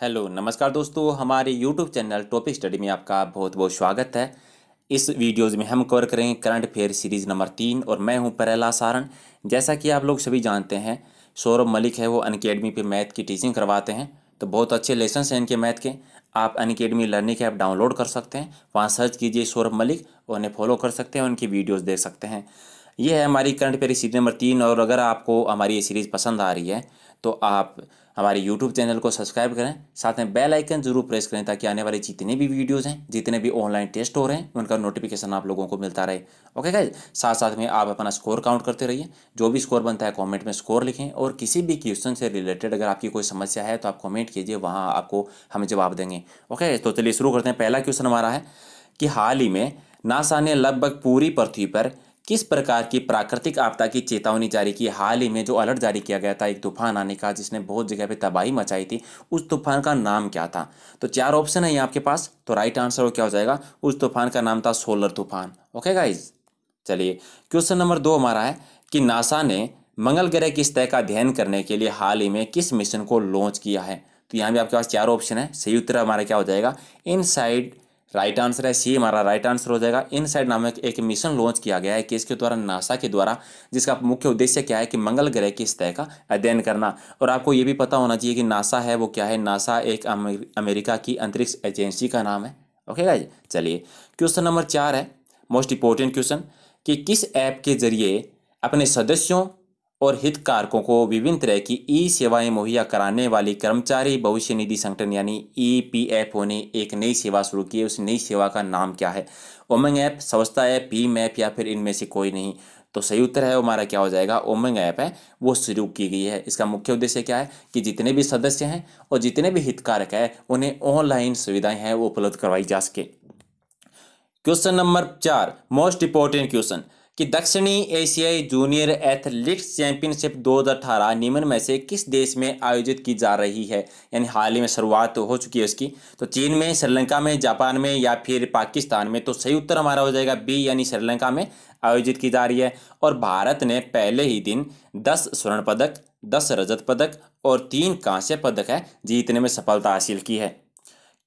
Hello, नमस्कार दोस्तों, हमारे यूट्यूब चैनल टॉपिक स्टडी में आपका बहुत बहुत स्वागत है। इस वीडियोस में हम कवर करेंगे करंट अफेयर सीरीज़ नंबर तीन और मैं हूँ परेला सारण जैसा कि आप लोग सभी जानते हैं, सौरभ मलिक है, वो अन अकेडमी पर मैथ की टीचिंग करवाते हैं। तो बहुत अच्छे लेसन हैं इनके मैथ के। आप Unacademy learning app download कर सकते हैं। वहाँ सर्च कीजिए सौरभ मलिक उन्हें फॉलो कर सकते हैं उनकी वीडियोज़ देख सकते हैं। ये है हमारी करंट अफेयर सीरीज़ नंबर तीन और अगर आपको हमारी ये सीरीज़ पसंद आ रही है तो आप हमारे यूट्यूब चैनल को सब्सक्राइब करें, साथ में बेल आइकन ज़रूर प्रेस करें ताकि आने वाले जितने भी वीडियोस हैं, जितने भी ऑनलाइन टेस्ट हो रहे हैं, उनका नोटिफिकेशन आप लोगों को मिलता रहे। ओके गाइज़ साथ साथ में आप अपना स्कोर काउंट करते रहिए। जो भी स्कोर बनता है कॉमेंट में स्कोर लिखें और किसी भी क्वेश्चन से रिलेटेड अगर आपकी कोई समस्या है तो आप कॉमेंट कीजिए, वहाँ आपको हम जवाब देंगे। ओके तो चलिए शुरू करते हैं। पहला क्वेश्चन हमारा है कि हाल ही में नासा ने लगभग पूरी पृथ्वी पर किस प्रकार की प्राकृतिक आपदा की चेतावनी जारी की हाल ही में जो अलर्ट जारी किया गया था? एक तूफ़ान आने का, जिसने बहुत जगह पे तबाही मचाई थी, उस तूफ़ान का नाम क्या था? तो चार ऑप्शन है यहाँ आपके पास तो राइट आंसर वो क्या हो जाएगा? उस तूफ़ान का नाम था सोलर तूफ़ान। ओके गाइज़ चलिए क्वेश्चन नंबर दो हमारा है कि नासा ने मंगल ग्रह की सतह का अध्ययन करने के लिए हाल ही में किस मिशन को लॉन्च किया है? तो यहाँ भी आपके पास चार ऑप्शन है, सही उत्तर हमारा क्या हो जाएगा? इन साइड राइट आंसर है सी हमारा राइट आंसर हो जाएगा। इन साइड नामक एक मिशन लॉन्च किया गया है कि इसके द्वारा नासा के द्वारा, जिसका मुख्य उद्देश्य क्या है कि मंगल ग्रह की सतह का अध्ययन करना। और आपको ये भी पता होना चाहिए कि नासा है, वो क्या है? नासा एक अमेरिका की अंतरिक्ष एजेंसी का नाम है। ओके गाइज़ चलिए। क्वेश्चन नंबर चार है मोस्ट इंपॉर्टेंट क्वेश्चन कि किस ऐप के ज़रिए अपने सदस्यों और हितकारकों को विभिन्न तरह की ई सेवाएँ मुहैया कराने वाली कर्मचारी भविष्य निधि संगठन यानी ई पी एफ़ ने एक नई सेवा शुरू की है। उस नई सेवा का नाम क्या है? ओमंग ऐप, संस्था ऐप, भीम ऐप या फिर इनमें से कोई नहीं। तो सही उत्तर है हमारा क्या हो जाएगा? ओमंग ऐप है, वो शुरू की गई है। इसका मुख्य उद्देश्य क्या है? कि जितने भी सदस्य हैं और जितने भी हितकारक हैं, उन्हें ऑनलाइन सुविधाएँ हैं, वो उपलब्ध करवाई जा सके। क्वेश्चन नंबर चार, मोस्ट इंपॉर्टेंट क्वेश्चन। कि दक्षिणी एशियाई जूनियर एथलेटिक्स चैंपियनशिप 2018 निम्न में से किस देश में आयोजित की जा रही है? यानी हाल ही में शुरुआत तो हो चुकी है उसकी। तो चीन में, श्रीलंका में, जापान में या फिर पाकिस्तान में? तो सही उत्तर हमारा हो जाएगा बी, यानी श्रीलंका में आयोजित की जा रही है। और भारत ने पहले ही दिन दस स्वर्ण पदक, दस रजत पदक और तीन कांस्य पदक है जीतने में सफलता हासिल की है।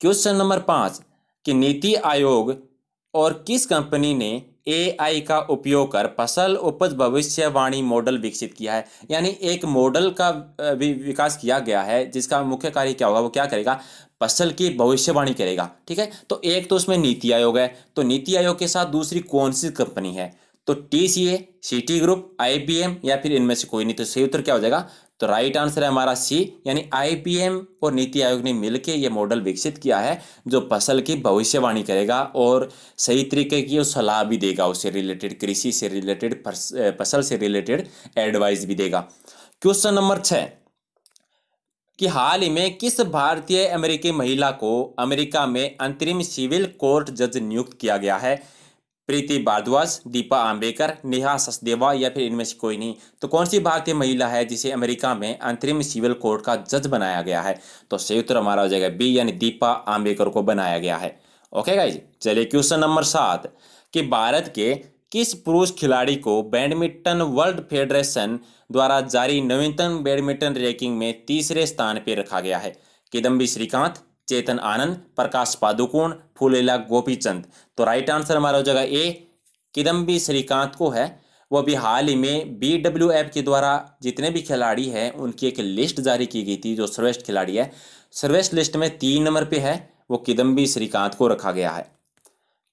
क्वेश्चन नंबर पाँच, कि नीति आयोग और किस कंपनी ने एआई का उपयोग कर फ़सल उपज भविष्यवाणी मॉडल विकसित किया है। यानी एक मॉडल का भी विकास किया गया है, जिसका मुख्य कार्य क्या होगा? वो क्या करेगा? फ़सल की भविष्यवाणी करेगा, ठीक है? तो एक तो उसमें नीति आयोग है। तो नीति आयोग के साथ दूसरी कौन सी कंपनी है? तो T C A C T group I B M या फिर इनमें से कोई नहीं। तो सही उत्तर क्या हो जाएगा? तो राइट आंसर है हमारा सी यानी आईपीएम और नीति आयोग ने मिलकर यह मॉडल विकसित किया है, जो फ़सल की भविष्यवाणी करेगा और सही तरीके की सलाह भी देगा, उससे रिलेटेड कृषि से रिलेटेड फ़सल से रिलेटेड एडवाइस भी देगा। क्वेश्चन नंबर छः कि हाल ही में किस भारतीय अमेरिकी महिला को अमेरिका में अंतरिम सिविल कोर्ट जज नियुक्त किया गया है? प्रीति भारद्वाज, दीपा आम्बेकर नेहा ससदेवा या फिर इनमें से कोई नहीं। तो कौन सी भारतीय महिला है जिसे अमेरिका में अंतरिम सिविल कोर्ट का जज बनाया गया है? तो सही उत्तर हमारा हो जाएगा बी, यानी दीपा आम्बेकर को बनाया गया है। ओके गाइज़ चलिए क्वेश्चन नंबर सात, कि भारत के किस पुरुष खिलाड़ी को बैडमिंटन वर्ल्ड फेडरेशन द्वारा जारी नवीनतम बैडमिंटन रैंकिंग में तीसरे स्थान पर रखा गया है? किदम्बी श्रीकांत चेतन आनंद, प्रकाश पादुकोण, फूलेला गोपीचंद। तो राइट आंसर हमारा हो जाएगा ए किदम्बी श्रीकांत को है। वो अभी हाल ही में बी डब्ल्यू एफ़ के द्वारा जितने भी खिलाड़ी हैं, उनकी एक लिस्ट जारी की गई थी, जो सर्वेस्ट खिलाड़ी है। सर्वेस्ट लिस्ट में तीन नंबर पे है, वो किदम्बी श्रीकांत को रखा गया है।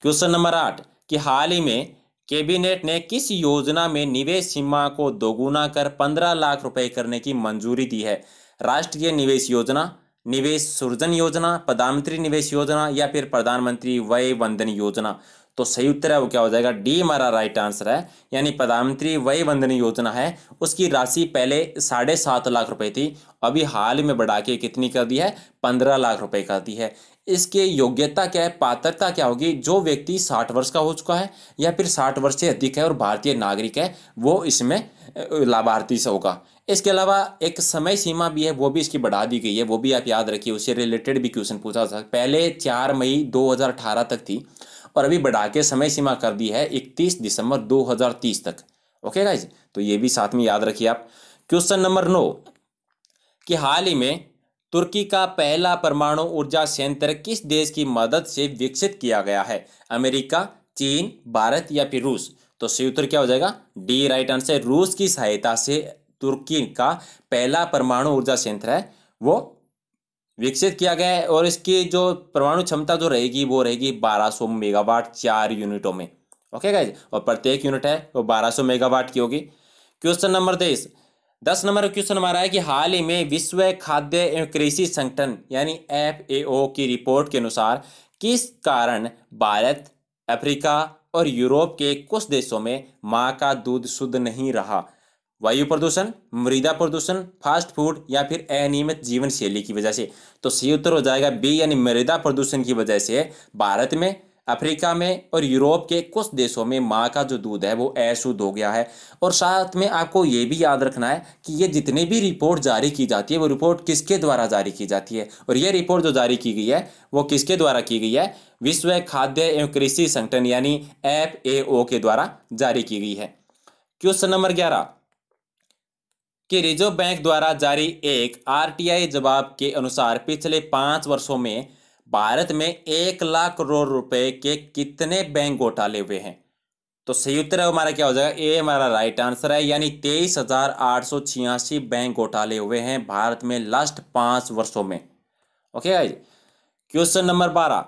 क्वेश्चन नंबर आठ, कि हाल ही में कैबिनेट ने किस योजना में निवेश सीमा को दोगुना कर पंद्रह लाख रुपए करने की मंजूरी दी है? राष्ट्रीय निवेश योजना निवेश सृजन योजना प्रधानमंत्री निवेश योजना या फिर प्रधानमंत्री वय वंदन योजना। तो सही उत्तर है, वो क्या हो जाएगा? डी हमारा राइट आंसर है। यानी प्रधानमंत्री वय वंदन योजना है। उसकी राशि पहले साढ़े सात लाख रुपए थी। अभी हाल में बढ़ा के कितनी कर दी है? पंद्रह लाख रुपए कर दी है। इसके योग्यता क्या है? पात्रता क्या होगी? जो व्यक्ति साठ वर्ष का हो चुका है या फिर साठ वर्ष से अधिक है और भारतीय नागरिक है, वो इसमें लाभार्थी से होगा। इसके अलावा एक समय सीमा भी है, वो भी इसकी बढ़ा दी गई है। वो भी आप याद रखिए, उससे रिलेटेड भी क्वेश्चन पूछा सकता पहले चार मई 2018 तक थी। और अभी बढ़ा के समय सीमा कर दी है इकतीस दिसंबर 2030 तक। ओके गाइज़ तो ये भी साथ में याद रखिए आप। क्वेश्चन नंबर नौ, कि हाल ही में तुर्की का पहला परमाणु ऊर्जा संयंत्र किस देश की मदद से विकसित किया गया है? अमेरिका, चीन, भारत या फिर रूस? तो सही उत्तर क्या हो जाएगा? डी राइट आंसर रूस की सहायता से तुर्की का पहला परमाणु ऊर्जा संयंत्र है, वो विकसित किया गया है और इसकी जो परमाणु क्षमता जो रहेगी, वो रहेगी 1200 मेगावाट चार यूनिटों में। ओके गाइज़ और प्रत्येक यूनिट है, वो 1200 मेगावाट की होगी। क्वेश्चन नंबर तेईस। दस नंबर क्वेश्चन हमारा है कि हाल ही में विश्व खाद्य एवं कृषि संगठन, यानी एफएओ की रिपोर्ट के अनुसार किस कारण भारत, अफ्रीका और यूरोप के कुछ देशों में माँ का दूध शुद्ध नहीं रहा? वायु प्रदूषण, मृदा प्रदूषण फास्ट फ़ूड या फिर अनियमित जीवन शैली की वजह से। तो सही उत्तर हो जाएगा बी, यानी मृदा प्रदूषण की वजह से भारत में, अफ्रीका में और यूरोप के कुछ देशों में माँ का जो दूध है वो अशुद्ध हो गया है। और साथ में आपको ये भी याद रखना है कि ये जितने भी रिपोर्ट जारी की जाती है, वो रिपोर्ट किसके द्वारा जारी की जाती है? और ये रिपोर्ट जो जारी की गई है, वो किसके द्वारा की गई है? विश्व खाद्य एवं कृषि संगठन यानी एफएओ के द्वारा जारी की गई है। क्वेश्चन नंबर ग्यारह कि रिज़र्व बैंक द्वारा जारी एक आरटीआई जवाब के अनुसार पिछले पाँच वर्षों में भारत में एक लाख करोड़ रुपए के कितने बैंक घोटाले हुए हैं? तो सही उत्तर हमारा क्या हो जाएगा? ए, हमारा राइट आंसर है, यानी तेईस हज़ार आठ सौ छियासी बैंक घोटाले हुए हैं भारत में लास्ट पाँच वर्षों में। ओके क्वेश्चन नंबर बारह,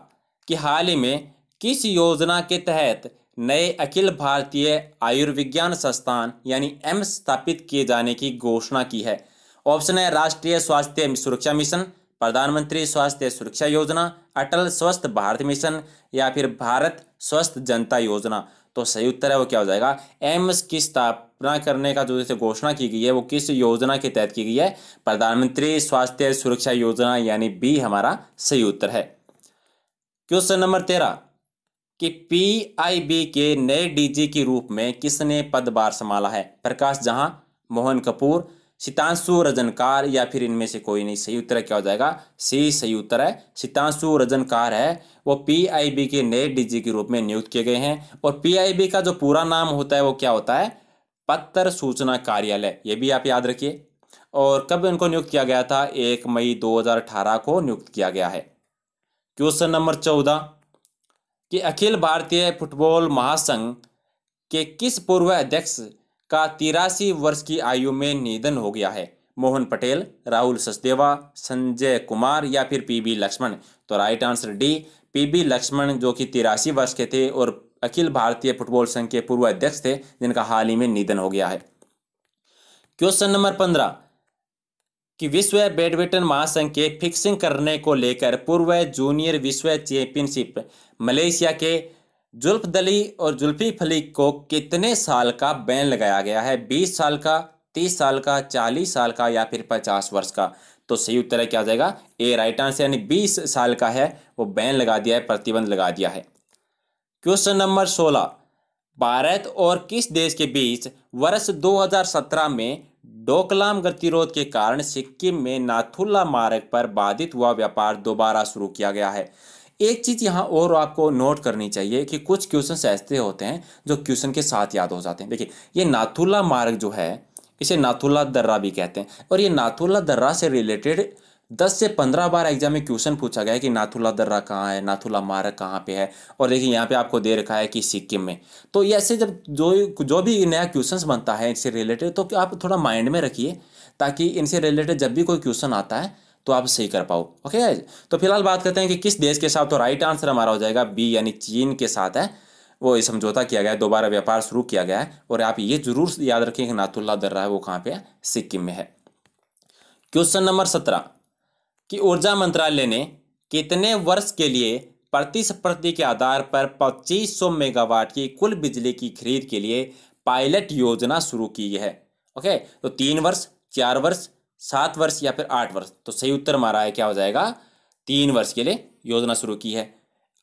कि हाल ही में किस योजना के तहत नए अखिल भारतीय आयुर्विज्ञान संस्थान, यानी एम्स, स्थापित किए जाने की घोषणा की है। ऑप्शन है, राष्ट्रीय स्वास्थ्य सुरक्षा मिशन, प्रधानमंत्री स्वास्थ्य सुरक्षा योजना, अटल स्वस्थ भारत मिशन, या फिर भारत स्वस्थ जनता योजना। तो सही उत्तर है, वो क्या हो जाएगा? एम्स की स्थापना करने का जो जैसे घोषणा की गई है, वो किस योजना के तहत की गई है? प्रधानमंत्री स्वास्थ्य सुरक्षा योजना, यानी बी, हमारा सही उत्तर है। क्वेश्चन नंबर तेरह कि पीआईबी के नए डीजी के रूप में किसने पदभार संभाला है? प्रकाश जहाँ, मोहन कपूर सितांशु रजनकार, या फिर इनमें से कोई नहीं? सही उत्तर क्या हो जाएगा? सी, सही उत्तर है। सितांशु रजनकार है। वो पीआईबी के नए डीजी के रूप में नियुक्त किए गए हैं। और पीआईबी का जो पूरा नाम होता है, वो क्या होता है? पत्र सूचना कार्यालय। ये भी आप याद रखिए। और कब इनको नियुक्त किया गया था? एक मई दो हज़ार अठारह को नियुक्त किया गया है। क्वेश्चन नंबर चौदह। कि अखिल भारतीय फुटबॉल महासंघ के किस पूर्व अध्यक्ष का तिरासी वर्ष की आयु में निधन हो गया है? मोहन पटेल, राहुल सचदेवा, संजय कुमार या फिर पीबी लक्ष्मण? तो right answer D PB Laxman जो कि तिरासी वर्ष के थे और अखिल भारतीय फुटबॉल संघ के पूर्व अध्यक्ष थे, जिनका हाल ही में निधन हो गया है। क्वेश्चन नंबर पंद्रह कि विश्व बैडमिंटन महासंघ के फिक्सिंग करने को लेकर पूर्व जूनियर विश्व चैंपियनशिप मलेशिया के जुल्फदली और जुल्फी फलीक को कितने साल का बैन लगाया गया है? बीस साल का, तीस साल का, चालीस साल का या फिर पचास वर्ष का? तो सही उत्तर है क्या हो जाएगा? ए राइट आंसर यानी बीस साल का है। वो बैन लगा दिया है, प्रतिबंध लगा दिया है। क्वेश्चन नंबर सोलह। भारत और किस देश के बीच वर्ष 2017 में डोकलाम गतिरोध के कारण सिक्किम में नाथुल्ला मार्ग पर बाधित हुआ व्यापार दोबारा शुरू किया गया है। एक चीज़ यहाँ और आपको नोट करनी चाहिए कि कुछ क्वेश्चन ऐसे होते हैं जो क्वेश्चन के साथ याद हो जाते हैं। देखिए, ये नाथुल्ला मार्ग जो है, इसे नाथुल्ला दर्रा भी कहते हैं और ये नाथुल्ला दर्रा से रिलेटेड दस से पंद्रह बार एग्ज़ाम में क्वेश्चन पूछा गया है कि नाथुला दर्रा कहाँ है, नाथुला मार्ग कहाँ पे है? और देखिए, यहाँ पे आपको दे रखा है कि सिक्किम में। तो ऐसे जब जो जो भी नया क्वेश्चन बनता है इससे रिलेटेड तो आप थोड़ा माइंड में रखिए, ताकि इनसे रिलेटेड जब भी कोई क्वेश्चन आता है तो आप सही कर पाओ। ओके तो फ़िलहाल बात करते हैं कि किस देश के साथ तो राइट आंसर हमारा हो जाएगा बी यानी चीन के साथ है। वो समझौता किया गया है, दोबारा व्यापार शुरू किया गया है, और आप ये ज़रूर याद रखें कि नाथुल्ला दर्रा है, वो कहाँ पे है? सिक्किम में है। क्वेश्चन नंबर सत्रह। कि ऊर्जा मंत्रालय ने कितने वर्ष के लिए प्रतिस्पर्धी के आधार पर 2500 मेगावाट की कुल बिजली की खरीद के लिए पायलट योजना शुरू की है? ओके तो तीन वर्ष, चार वर्ष, सात वर्ष या फिर आठ वर्ष? तो सही उत्तर हमारा है, क्या हो जाएगा? तीन वर्ष के लिए योजना शुरू की है।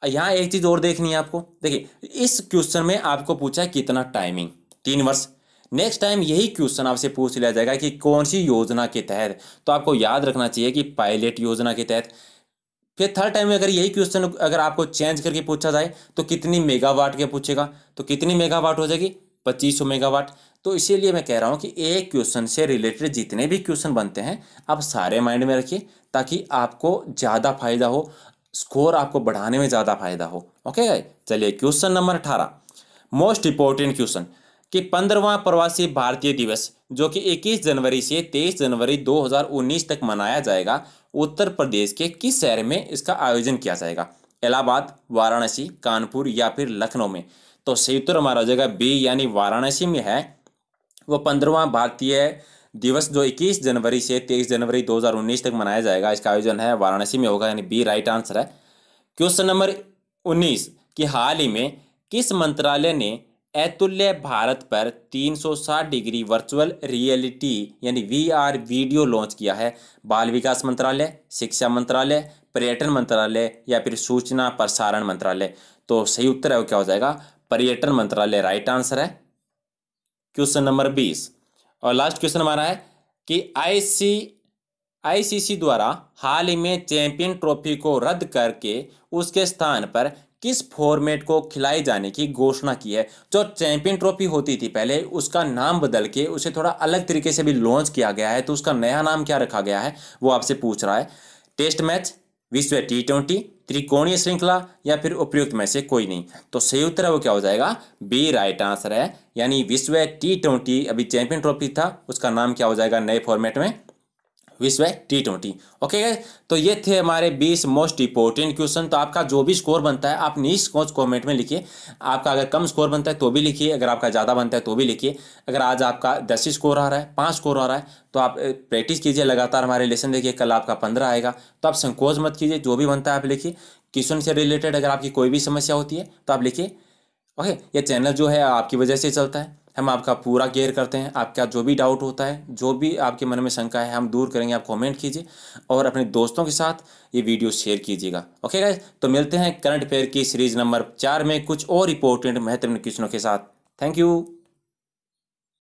यहाँ एक चीज़ और देखनी है आपको। देखिए, इस क्वेश्चन में आपको पूछा है कितना टाइमिंग तीन वर्ष नेक्स्ट टाइम यही क्वेश्चन आपसे पूछ लिया जाएगा कि कौन सी योजना के तहत? तो आपको याद रखना चाहिए कि पायलट योजना के तहत। फिर थर्ड टाइम में अगर यही क्वेश्चन अगर आपको चेंज करके पूछा जाए तो कितनी मेगावाट के पूछेगा? तो कितनी मेगावाट हो जाएगी? पच्चीस सौ मेगावाट तो इसीलिए मैं कह रहा हूँ कि एक क्वेश्चन से रिलेटेड जितने भी क्वेश्चन बनते हैं, आप सारे माइंड में रखिए, ताकि आपको ज़्यादा फ़ायदा हो स्कोर आपको बढ़ाने में ज़्यादा फ़ायदा हो। ओके चलिए क्वेश्चन नंबर अठारह। मोस्ट इंपॉर्टेंट क्वेश्चन कि पंद्रहवा प्रवासी भारतीय दिवस, जो कि 21 जनवरी से 23 जनवरी 2019 तक मनाया जाएगा, उत्तर प्रदेश के किस शहर में इसका आयोजन किया जाएगा? इलाहाबाद, वाराणसी, कानपुर या फिर लखनऊ में? तो सही उत्तर हमारा हो जाएगा बी, यानी वाराणसी में है। वो पंद्रवा भारतीय दिवस, जो 21 जनवरी से 23 जनवरी 2019 तक मनाया जाएगा। इसका आयोजन है वाराणसी में होगा, यानी बी, राइट आंसर है। क्वेश्चन नंबर 19 कि हाल ही में किस मंत्रालय ने अतुल्य भारत पर 360 डिग्री वर्चुअल रियलिटी यानी वीआर वीडियो लॉन्च किया है। बाल विकास मंत्रालय, शिक्षा मंत्रालय, पर्यटन मंत्रालय या फिर सूचना प्रसारण मंत्रालय। तो सही उत्तर है वो क्या हो जाएगा? पर्यटन मंत्रालय राइट आंसर है। क्वेश्चन नंबर बीस। और लास्ट क्वेश्चन हमारा है कि आईसी आईसीसी द्वारा हाल ही में चैंपियन ट्रॉफी को रद्द करके उसके स्थान पर किस फॉर्मेट को खिलाए जाने की घोषणा की है? जो चैंपियन ट्रॉफी होती थी पहले, उसका नाम बदल के उसे थोड़ा अलग तरीके से भी लॉन्च किया गया है तो उसका नया नाम क्या रखा गया है, वो आपसे पूछ रहा है। टेस्ट मैच विश्व टी ट्वेंटी त्रिकोणीय श्रृंखला या फिर उपयुक्त में से कोई नहीं। तो सही उत्तर वो क्या हो जाएगा? बी राइट आंसर है, यानी विश्व टी ट्वेंटी अभी चैंपियन ट्रॉफी था, उसका नाम क्या हो जाएगा नए फॉर्मेट में? विश्व टी ट्वेंटी ओके तो ये थे हमारे बीस मोस्ट इंपॉर्टेंट क्वेश्चन तो आपका जो भी स्कोर बनता है, आप नीच कोच कॉमेंट में लिखिए। आपका अगर कम स्कोर बनता है तो भी लिखिए। अगर आपका ज़्यादा बनता है तो भी लिखिए। अगर आज आपका दस ही स्कोर आ रहा है, पाँच स्कोर आ रहा है तो आप प्रैक्टिस कीजिए। लगातार हमारे लेसन देखिए, कल आपका पंद्रह आएगा। तो आप संकोच मत कीजिए, जो भी बनता है आप लिखिए। क्वेश्चन से रिलेटेड अगर आपकी कोई भी समस्या होती है तो आप लिखिए। ओके ये चैनल जो है, आपकी वजह से चलता है। हम आपका पूरा केयर करते हैं, आपका जो भी डाउट होता है, जो भी आपके मन में शंका है, हम दूर करेंगे, आप कमेंट कीजिए और अपने दोस्तों के साथ ये वीडियो शेयर कीजिएगा। ओके गाइज़ तो मिलते हैं करंट अफेयर की सीरीज़ नंबर चार में कुछ और इंपॉर्टेंट महत्वपूर्ण क्वेश्चनों के साथ। Thank you